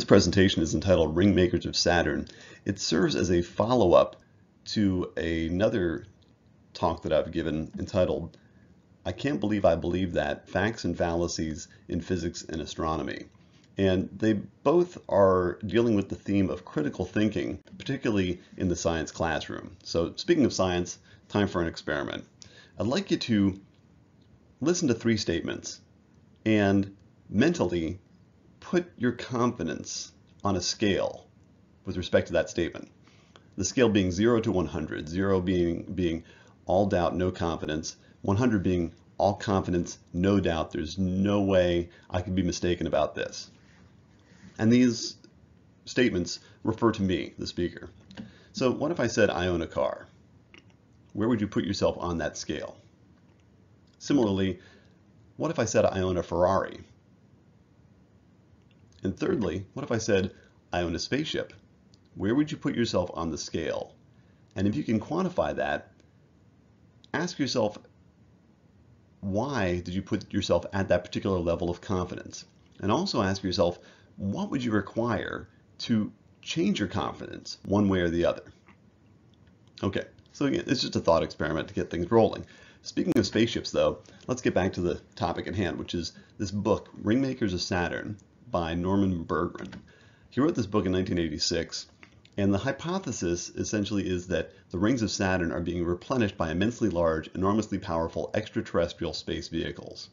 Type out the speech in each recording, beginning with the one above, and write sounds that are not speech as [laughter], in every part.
This presentation is entitled Ring Makers of Saturn. It serves as a follow-up to another talk that I've given entitled I Can't Believe I Believe That, Facts and Fallacies in Physics and Astronomy. And they both are dealing with the theme of critical thinking, particularly in the science classroom. So speaking of science, time for an experiment. I'd like you to listen to three statements and mentally put your confidence on a scale with respect to that statement. The scale being 0 to 100, 0 being, being all doubt, no confidence, 100 being all confidence, no doubt, there's no way I could be mistaken about this. And these statements refer to me, the speaker. So what if I said I own a car? Where would you put yourself on that scale? Similarly, what if I said I own a Ferrari? And thirdly, what if I said, I own a spaceship? Where would you put yourself on the scale? And if you can quantify that, ask yourself, why did you put yourself at that particular level of confidence? And also ask yourself, what would you require to change your confidence one way or the other? Okay, so again, it's just a thought experiment to get things rolling. Speaking of spaceships, though, let's get back to the topic at hand, which is this book, Ringmakers of Saturn, by Norman Bergrun. He wrote this book in 1986, and the hypothesis essentially is that the rings of Saturn are being replenished by immensely large, enormously powerful extraterrestrial space vehicles.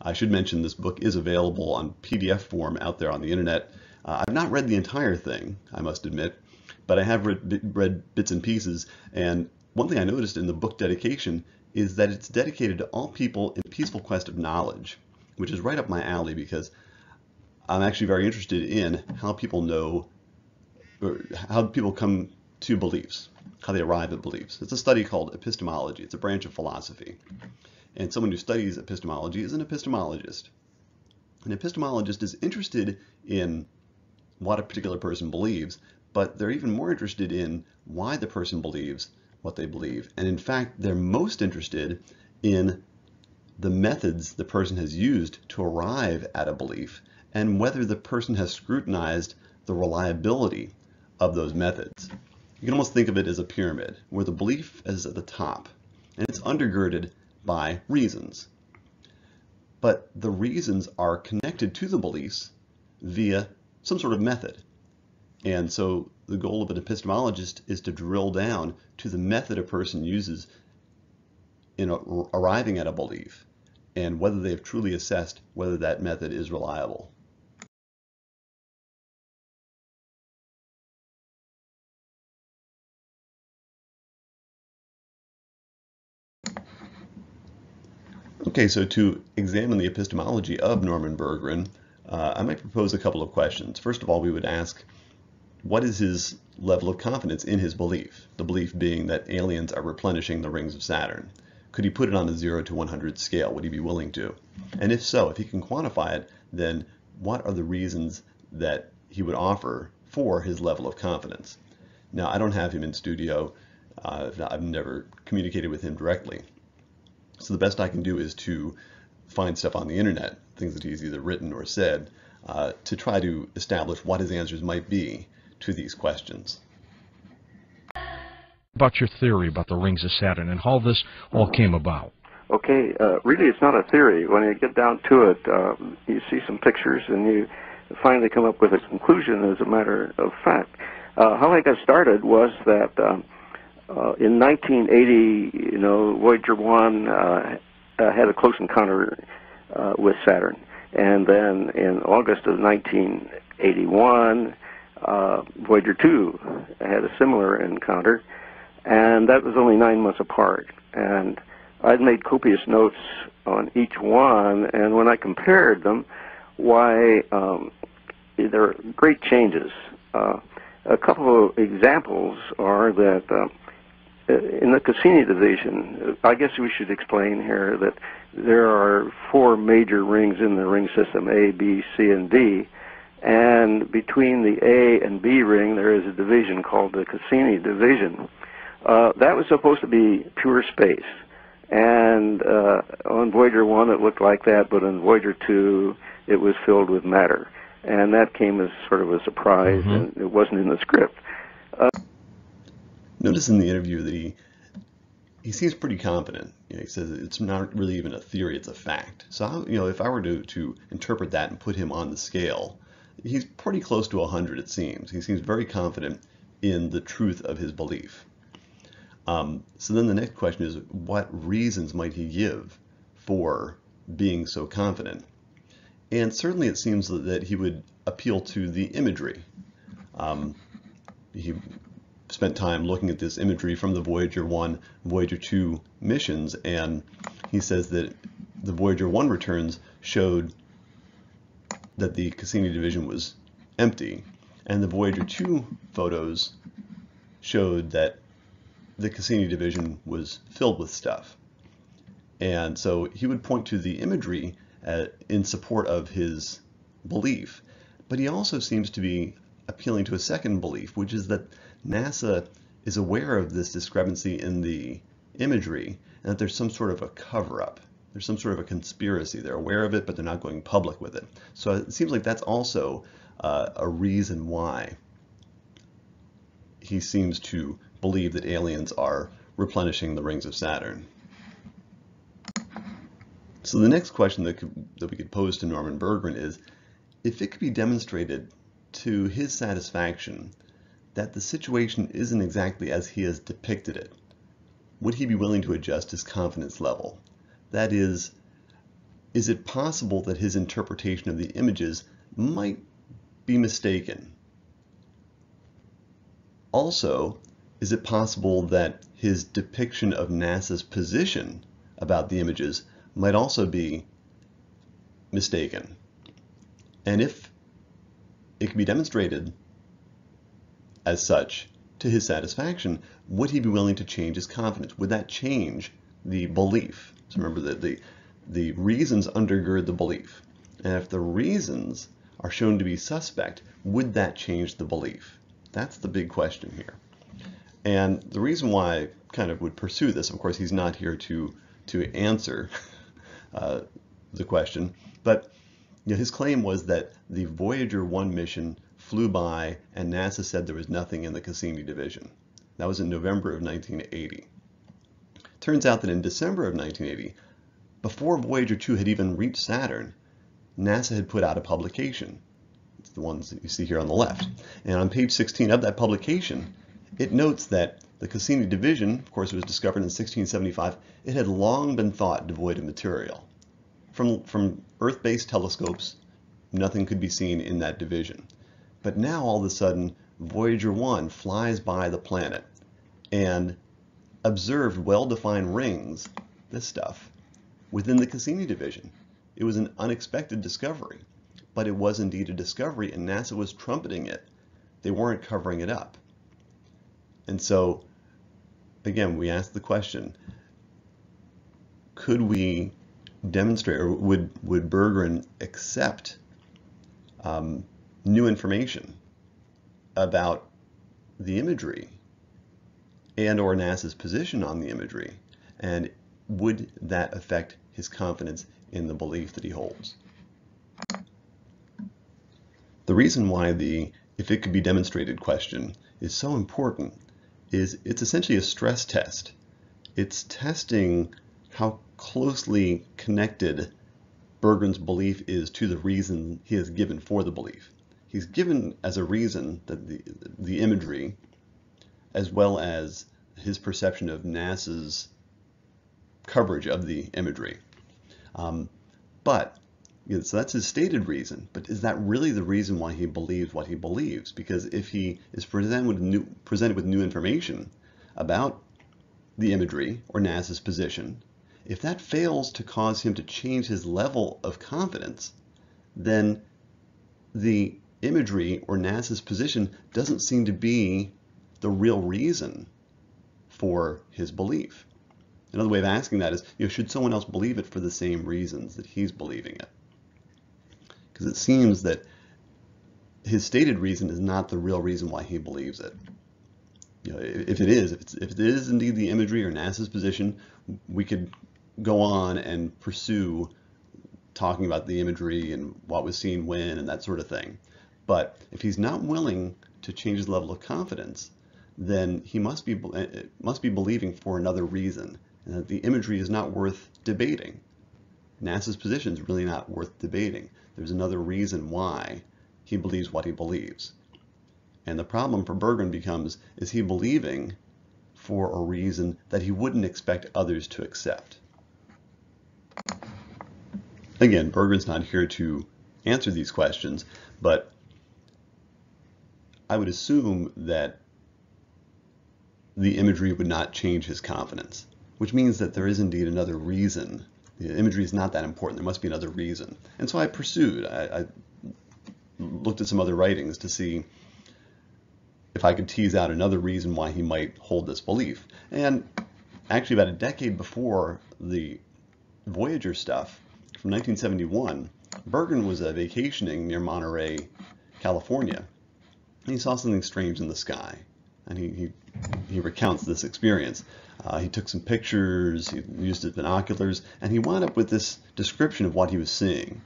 I should mention this book is available on PDF form out there on the internet. Uh, I've not read the entire thing, I must admit, but I have read, read bits and pieces, and one thing I noticed in the book dedication is that it's dedicated to all people in peaceful quest of knowledge, which is right up my alley because I'm actually very interested in how people know, how people come to beliefs, how they arrive at beliefs. It's a study called epistemology. It's a branch of philosophy. And someone who studies epistemology is an epistemologist. An epistemologist is interested in what a particular person believes, but they're even more interested in why the person believes what they believe. And in fact, they're most interested in the methods the person has used to arrive at a belief and whether the person has scrutinized the reliability of those methods. You can almost think of it as a pyramid, where the belief is at the top, and it's undergirded by reasons. But the reasons are connected to the beliefs via some sort of method. And so the goal of an epistemologist is to drill down to the method a person uses in arriving at a belief and whether they have truly assessed whether that method is reliable. Okay, so to examine the epistemology of Norman Bergrun, uh, I might propose a couple of questions. First of all, we would ask, what is his level of confidence in his belief? The belief being that aliens are replenishing the rings of Saturn. Could he put it on a 0 to 100 scale? Would he be willing to? And if so, if he can quantify it, then what are the reasons that he would offer for his level of confidence? Now, I don't have him in studio. Uh, I've never communicated with him directly. So the best I can do is to find stuff on the internet, things that he's either written or said, uh, to try to establish what his answers might be to these questions. About your theory about the rings of Saturn and how this all came about. Okay, uh, really it's not a theory. When you get down to it, um, you see some pictures and you finally come up with a conclusion as a matter of fact. Uh, how I got started was that um, uh, in 1980, you know, Voyager 1 uh, uh, had a close encounter uh, with Saturn. And then in August of 1981, uh, Voyager 2 had a similar encounter. And that was only nine months apart. And I'd made copious notes on each one. And when I compared them, why, um, there are great changes. Uh, a couple of examples are that uh, in the Cassini division, I guess we should explain here that there are four major rings in the ring system A, B, C, and D. And between the A and B ring, there is a division called the Cassini division. Uh, that was supposed to be pure space. And uh, on Voyager 1, it looked like that, but on Voyager 2, it was filled with matter. and that came as sort of a surprise, Mhm. and it wasn't in the script. Notice in the interview that he he seems pretty confident. You know, he says it's not really even a theory; it's a fact. So, how, you know, if I were to to interpret that and put him on the scale, he's pretty close to 100. It seems he seems very confident in the truth of his belief. Um, so then the next question is, what reasons might he give for being so confident? And certainly it seems that he would appeal to the imagery. Um, he spent time looking at this imagery from the Voyager 1, Voyager 2 missions, and he says that the Voyager 1 returns showed that the Cassini division was empty, and the Voyager 2 photos showed that the Cassini division was filled with stuff. And so he would point to the imagery uh, in support of his belief, but he also seems to be appealing to a second belief, which is that NASA is aware of this discrepancy in the imagery and that there's some sort of a cover-up. There's some sort of a conspiracy. They're aware of it, but they're not going public with it. So it seems like that's also uh, a reason why he seems to believe that aliens are replenishing the rings of Saturn. So the next question that, could, that we could pose to Norman Bergrun is, if it could be demonstrated to his satisfaction that the situation isn't exactly as he has depicted it, would he be willing to adjust his confidence level? That is, is it possible that his interpretation of the images might be mistaken? Also, is it possible that his depiction of NASA's position about the images might also be mistaken? And if it can be demonstrated as such to his satisfaction, would he be willing to change his confidence? Would that change the belief? So remember that the, the reasons undergird the belief. And if the reasons are shown to be suspect, would that change the belief? That's the big question here. And the reason why I kind of would pursue this, of course, he's not here to, to answer [laughs] uh, the question, but you know, his claim was that the Voyager 1 mission flew by and NASA said there was nothing in the Cassini division. That was in November of 1980. Turns out that in December of 1980, before Voyager 2 had even reached Saturn, NASA had put out a publication. It's the ones that you see here on the left. And on page 16 of that publication, it notes that the Cassini division, of course it was discovered in 1675, it had long been thought devoid of material. From, from Earth-based telescopes, nothing could be seen in that division. But now all of a sudden, Voyager 1 flies by the planet and observed well-defined rings, this stuff, within the Cassini division. It was an unexpected discovery, but it was indeed a discovery and NASA was trumpeting it. They weren't covering it up. And so, again, we asked the question, could we demonstrate, or would, would Bergrun accept um, new information about the imagery and or NASA's position on the imagery? And would that affect his confidence in the belief that he holds? The reason why the if it could be demonstrated question is so important is it's essentially a stress test. It's testing how closely connected Bergrun's belief is to the reason he has given for the belief. He's given as a reason that the, the imagery, as well as his perception of NASA's coverage of the imagery. Um, but, you know, so that's his stated reason, but is that really the reason why he believes what he believes? Because if he is presented with new, presented with new information about the imagery or NASA's position, if that fails to cause him to change his level of confidence, then the imagery or NASA's position doesn't seem to be the real reason for his belief. Another way of asking that is, you know, should someone else believe it for the same reasons that he's believing it? Because it seems that his stated reason is not the real reason why he believes it. You know, if it is, if, if it is indeed the imagery or NASA's position, we could go on and pursue talking about the imagery and what was seen when and that sort of thing. But if he's not willing to change his level of confidence, then he must be must be believing for another reason, and that the imagery is not worth debating. NASA's position is really not worth debating. There's another reason why he believes what he believes. And the problem for Bergrun becomes, is he believing for a reason that he wouldn't expect others to accept. Again, Bergrun's not here to answer these questions, but I would assume that the imagery would not change his confidence, which means that there is indeed another reason. The imagery is not that important. There must be another reason. And so I pursued. I, I looked at some other writings to see if I could tease out another reason why he might hold this belief. And actually about a decade before the Voyager stuff, from 1971, Bergrun was uh, vacationing near Monterey, California, and he saw something strange in the sky. And he, he, he recounts this experience. Uh, he took some pictures, he used his binoculars, and he wound up with this description of what he was seeing,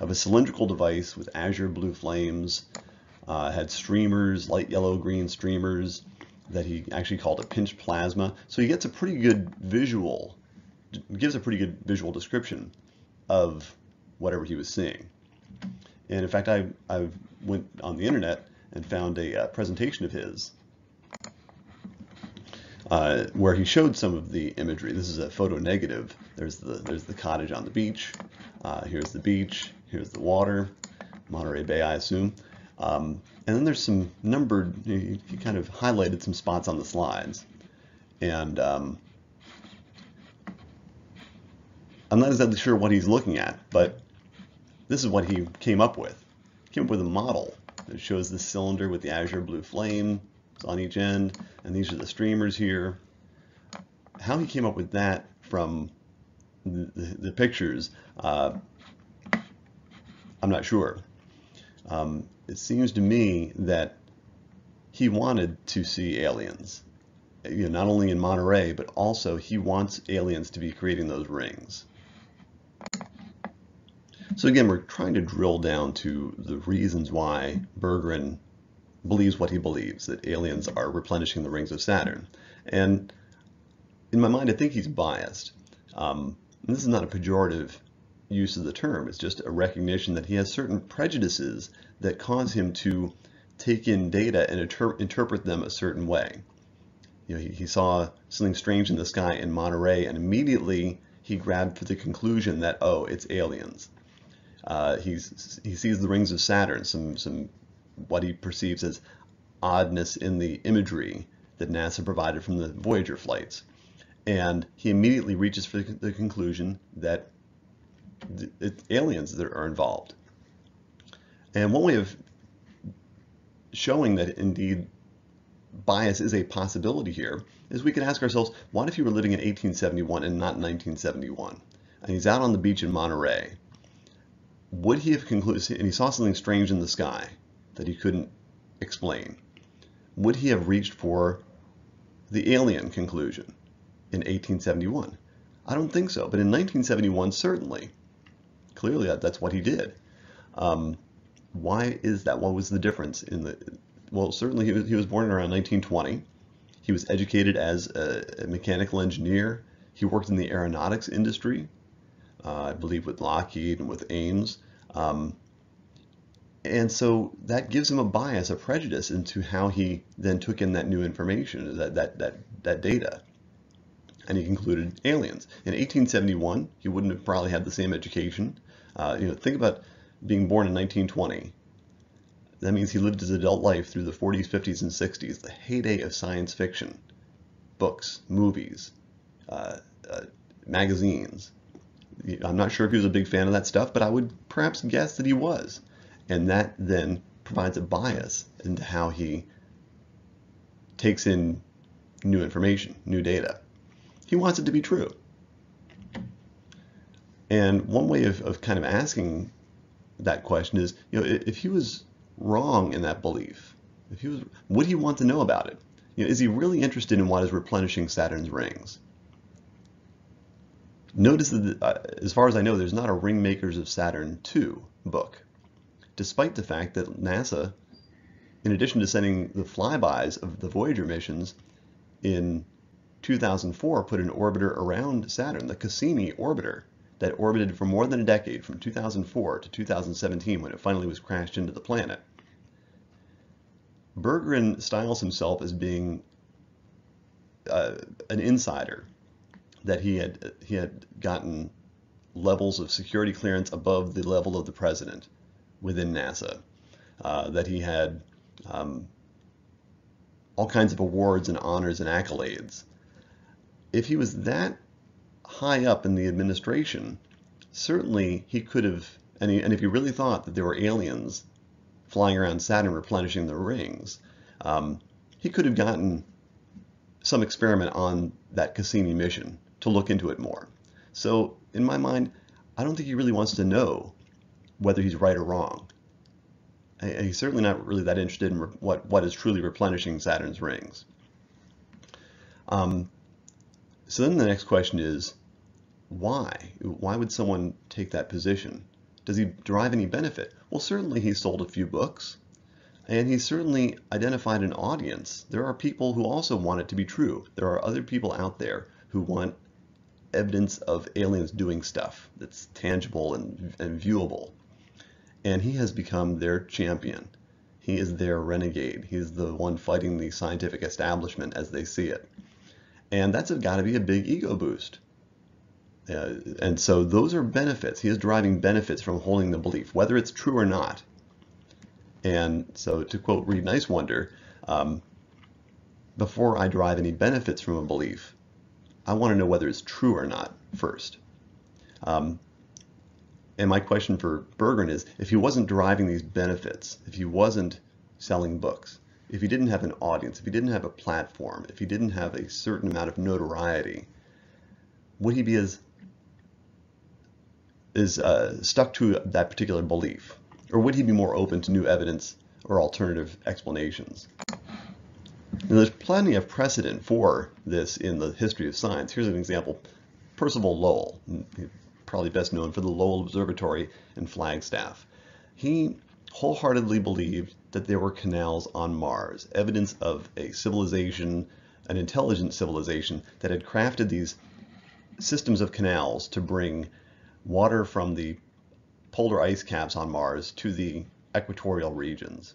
of a cylindrical device with azure blue flames, uh, had streamers, light yellow green streamers that he actually called a pinch plasma. So he gets a pretty good visual, gives a pretty good visual description of whatever he was seeing. And in fact, I, I went on the internet and found a uh, presentation of his uh, where he showed some of the imagery. This is a photo negative. There's the, there's the cottage on the beach. Uh, here's the beach. Here's the water. Monterey Bay, I assume. Um, and then there's some numbered, he, he, kind of highlighted some spots on the slides. And um, I'm not exactly sure what he's looking at, but this is what he came up with. He came up with a model that shows the cylinder with the azure blue flame on each end, and these are the streamers here. How he came up with that from the, the, the pictures, uh, I'm not sure. Um, it seems to me that he wanted to see aliens, you know, not only in Monterey, but also he wants aliens to be creating those rings. So again, we're trying to drill down to the reasons why Bergrun believes what he believes, that aliens are replenishing the rings of Saturn. And in my mind, I think he's biased. Um, this is not a pejorative use of the term. It's just a recognition that he has certain prejudices that cause him to take in data and inter interpret them a certain way. You know, he, he, saw something strange in the sky in Monterey and immediately he grabbed for the conclusion that, oh, it's aliens. Uh, he sees the rings of Saturn, some, some what he perceives as oddness in the imagery that NASA provided from the Voyager flights. And he immediately reaches for the conclusion that aliens that are involved. And one way of showing that indeed bias is a possibility here is we can ask ourselves, what if you were living in 1871 and not 1971? And he's out on the beach in Monterey. Would he have concluded, and he saw something strange in the sky that he couldn't explain, would he have reached for the alien conclusion in 1871? I don't think so, but in 1971, certainly. Clearly, that, that's what he did. Um, why is that? What was the difference in the, well, certainly he was, he was born around 1920. He was educated as a, a mechanical engineer. He worked in the aeronautics industry, I believe with Lockheed and with Ames. Um, and so that gives him a bias, a prejudice into how he then took in that new information, that, that, that, that data. And he concluded aliens. In 1871, he wouldn't have probably had the same education. Uh, you know, think about being born in 1920. That means he lived his adult life through the 40s, 50s, and 60s, the heyday of science fiction, books, movies, uh, uh, magazines. I'm not sure if he was a big fan of that stuff, but I would perhaps guess that he was. And that then provides a bias into how he takes in new information, new data. He wants it to be true. And one way of, of kind of asking that question is, you know, if he was wrong in that belief, if he was, would he want to know about it? You know, is he really interested in what is replenishing Saturn's rings? Notice that, uh, as far as I know, there's not a Ringmakers of Saturn 2 book, despite the fact that NASA, in addition to sending the flybys of the Voyager missions in 2004, put an orbiter around Saturn, the Cassini orbiter, that orbited for more than a decade, from 2004 to 2017, when it finally was crashed into the planet. Bergrun styles himself as being uh, an insider that he had he had gotten levels of security clearance above the level of the president within NASA, uh, that he had um, all kinds of awards and honors and accolades. If he was that high up in the administration, certainly he could have, and, he, and if he really thought that there were aliens flying around Saturn replenishing the rings, um, he could have gotten some experiment on that Cassini mission to look into it more. So in my mind, I don't think he really wants to know whether he's right or wrong. He's certainly not really that interested in what, what is truly replenishing Saturn's rings. Um, so then the next question is, why? Why would someone take that position? Does he derive any benefit? Well, certainly he sold a few books, and he certainly identified an audience. There are people who also want it to be true. There are other people out there who want evidence of aliens doing stuff that's tangible and, and viewable. And he has become their champion. He is their renegade. He's the one fighting the scientific establishment as they see it. And that's got to be a big ego boost. Uh, and so those are benefits. He is deriving benefits from holding the belief, whether it's true or not. And so to quote Reed Nice Wonder, um, before I derive any benefits from a belief, I want to know whether it's true or not first. Um, and my question for Bergrun is, if he wasn't deriving these benefits, if he wasn't selling books, if he didn't have an audience, if he didn't have a platform, if he didn't have a certain amount of notoriety, would he be as is uh, stuck to that particular belief? Or would he be more open to new evidence or alternative explanations? Now, there's plenty of precedent for this in the history of science. Here's an example. Percival Lowell, probably best known for the Lowell Observatory in Flagstaff. He wholeheartedly believed that there were canals on Mars, evidence of a civilization, an intelligent civilization that had crafted these systems of canals to bring water from the polar ice caps on Mars to the equatorial regions.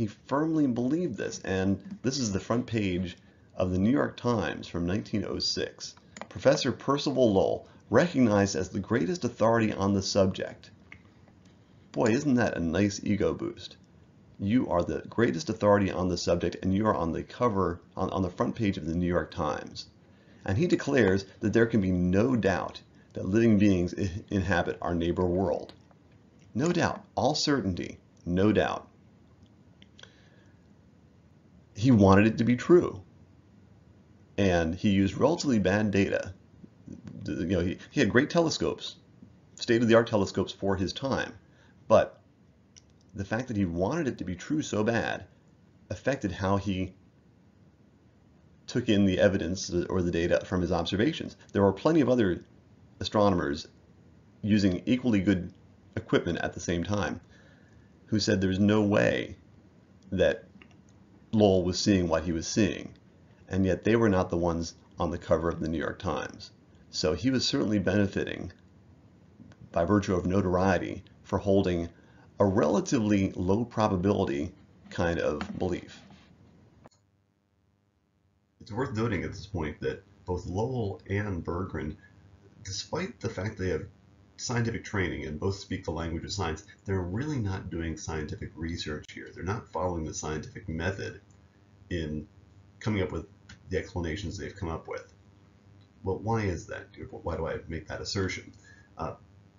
He firmly believed this, and this is the front page of the New York Times from 1906. Professor Percival Lowell, recognized as the greatest authority on the subject. Boy, isn't that a nice ego boost? You are the greatest authority on the subject, and you are on the cover, on, on the front page of the New York Times. And he declares that there can be no doubt that living beings inhabit our neighbor world. No doubt, all certainty, no doubt. He wanted it to be true. And he used relatively bad data. You know, he, he had great telescopes, state-of-the-art telescopes for his time. But the fact that he wanted it to be true so bad affected how he took in the evidence or the data from his observations. There were plenty of other astronomers using equally good equipment at the same time who said there's no way that Lowell was seeing what he was seeing. And yet they were not the ones on the cover of the New York Times. So he was certainly benefiting by virtue of notoriety for holding a relatively low probability kind of belief. It's worth noting at this point that both Lowell and Bergrun despite the fact they have scientific training and both speak the language of science, they're really not doing scientific research here. They're not following the scientific method in coming up with the explanations they've come up with. Well, why is that? Why do I make that assertion? Uh,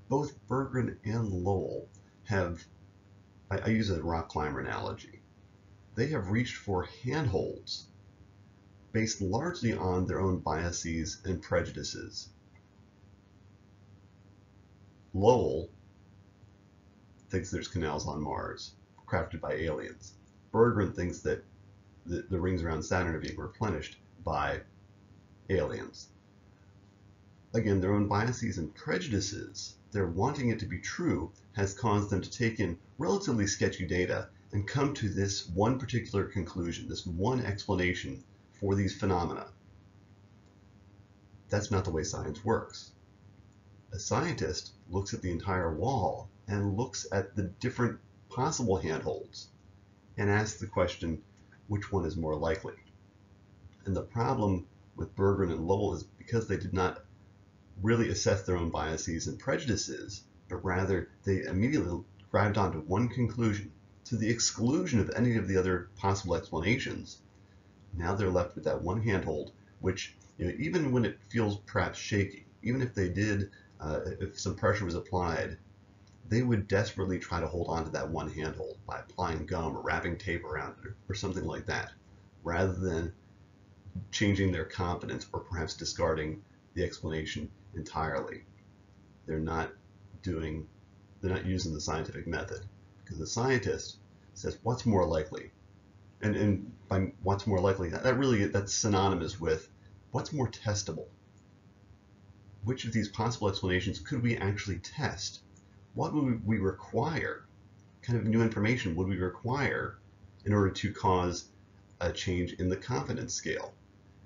both Bergrun and Lowell have, I, I use a rock climber analogy, they have reached for handholds based largely on their own biases and prejudices. Lowell thinks there's canals on Mars, crafted by aliens. Bergrun thinks that the, the rings around Saturn are being replenished by aliens. again, their own biases and prejudices, their wanting it to be true, has caused them to take in relatively sketchy data and come to this one particular conclusion, this one explanation for these phenomena. That's not the way science works. A scientist looks at the entire wall and looks at the different possible handholds and asks the question, which one is more likely? And the problem with Bergrun and Lowell is because they did not really assess their own biases and prejudices, but rather they immediately grabbed onto one conclusion to the exclusion of any of the other possible explanations. Now they're left with that one handhold, which you know, even when it feels perhaps shaky, even if they did, uh, if some pressure was applied, they would desperately try to hold on to that one handhold by applying gum or wrapping tape around it or something like that, rather than changing their confidence or perhaps discarding the explanation entirely. They're not doing, they're not using the scientific method because the scientist says what's more likely, and and by what's more likely that really that's synonymous with what's more testable. Which of these possible explanations could we actually test? What would we require? Kind of new information would we require in order to cause a change in the confidence scale?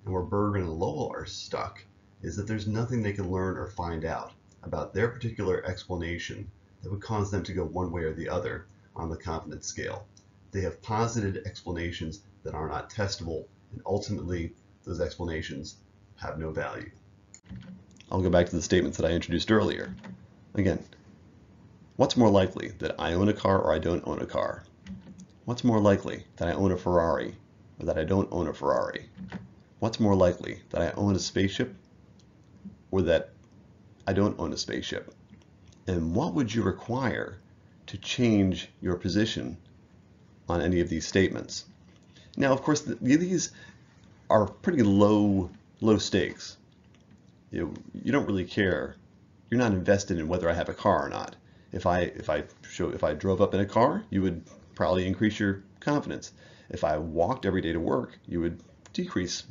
And where Bergrun and Lowell are stuck is that there's nothing they can learn or find out about their particular explanation that would cause them to go one way or the other on the confidence scale. They have posited explanations that are not testable, and ultimately those explanations have no value. I'll go back to the statements that I introduced earlier. Again, what's more likely, that I own a car or I don't own a car? What's more likely, that I own a Ferrari or that I don't own a Ferrari? What's more likely, that I own a spaceship or that I don't own a spaceship? And what would you require to change your position on any of these statements? Now, of course, these are pretty low, low stakes. You, you don't really care. You're not invested in whether I have a car or not. If I if I show if I drove up in a car, you would probably increase your confidence. If I walked every day to work, you would decrease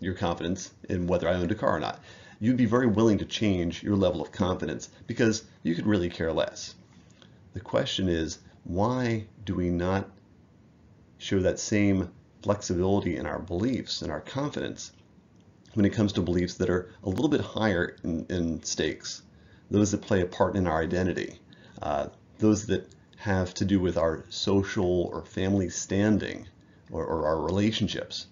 your confidence in whether I owned a car or not. You'd be very willing to change your level of confidence because you could really care less. The question is, why do we not show that same flexibility in our beliefs and our confidence when it comes to beliefs that are a little bit higher in, in stakes, those that play a part in our identity, uh, those that have to do with our social or family standing or, or our relationships.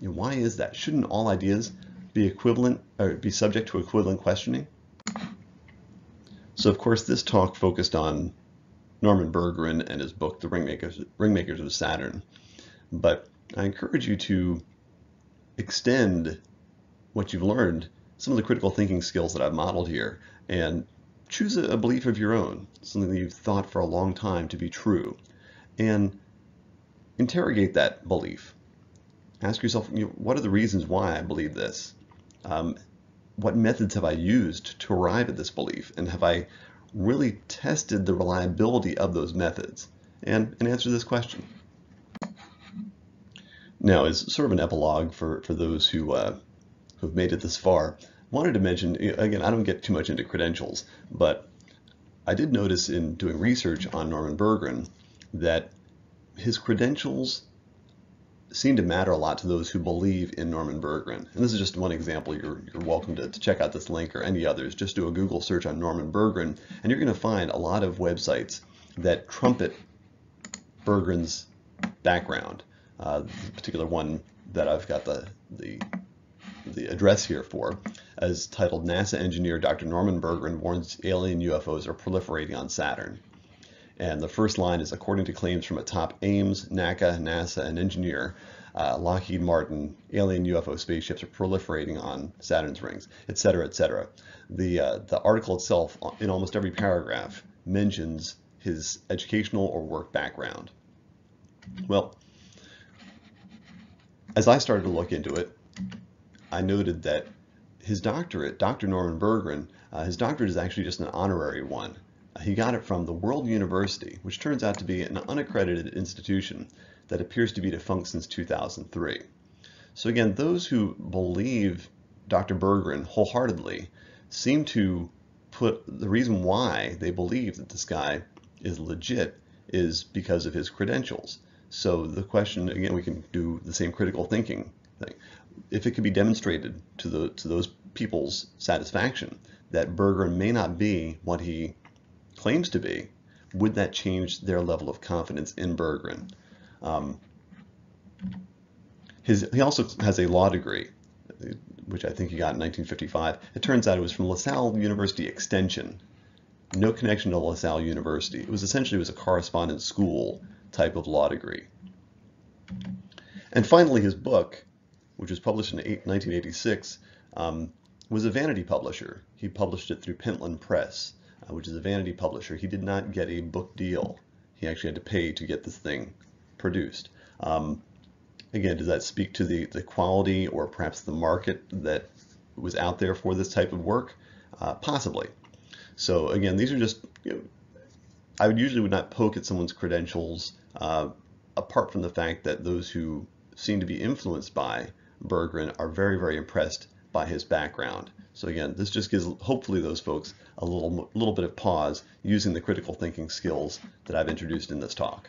You know, why is that? Shouldn't all ideas be equivalent or be subject to equivalent questioning? So of course this talk focused on Norman Bergrun and his book, The Ringmakers, Ringmakers of Saturn. But I encourage you to extend what you've learned, some of the critical thinking skills that I've modeled here, and choose a, belief of your own, something that you've thought for a long time to be true, and interrogate that belief. Ask yourself, you know, what are the reasons why I believe this? Um, what methods have I used to arrive at this belief? And have I really tested the reliability of those methods? And, and answer this question. Now, as sort of an epilogue for, for those who, uh, who've made it this far, wanted to mention, again, I don't get too much into credentials, but I did notice in doing research on Norman Bergrun that his credentials seem to matter a lot to those who believe in Norman Bergrun. And this is just one example. You're, you're welcome to, to check out this link or any others. Just do a Google search on Norman Bergrun, and you're going to find a lot of websites that trumpet Bergrun's background. Uh, the particular one that I've got the, the, the address here for is titled NASA engineer Dr. Norman Bergrun warns alien UFOs are proliferating on Saturn. And the first line is according to claims from a top Ames, NACA, NASA, and engineer, uh, Lockheed Martin, alien UFO spaceships are proliferating on Saturn's rings, etc., etc. The, uh, the article itself, uh, in almost every paragraph, mentions his educational or work background. Well, as I started to look into it, I noted that his doctorate, Dr. Norman Bergrun, uh, his doctorate is actually just an honorary one. He got it from the World University, which turns out to be an unaccredited institution that appears to be defunct since 2003. So again, those who believe Dr. Bergrun wholeheartedly seem to put the reason why they believe that this guy is legit is because of his credentials. So the question, again, we can do the same critical thinking thing. If it could be demonstrated to, the, to those people's satisfaction that Bergrun may not be what he claims to be, would that change their level of confidence in Bergrun? Um, his, he also has a law degree, which I think he got in 1955. It turns out it was from LaSalle University Extension. No connection to LaSalle University. It was essentially it was a correspondence school type of law degree. And finally, his book, which was published in 1986, um, was a vanity publisher. He published it through Pentland Press, uh, which is a vanity publisher. He did not get a book deal. He actually had to pay to get this thing produced. Um, again, does that speak to the, the quality or perhaps the market that was out there for this type of work? Uh, possibly. So again, these are just, you know, I would usually would not poke at someone's credentials uh, apart from the fact that those who seem to be influenced by Bergrun are very, very impressed by his background. So again, this just gives hopefully those folks a little, little bit of pause using the critical thinking skills that I've introduced in this talk.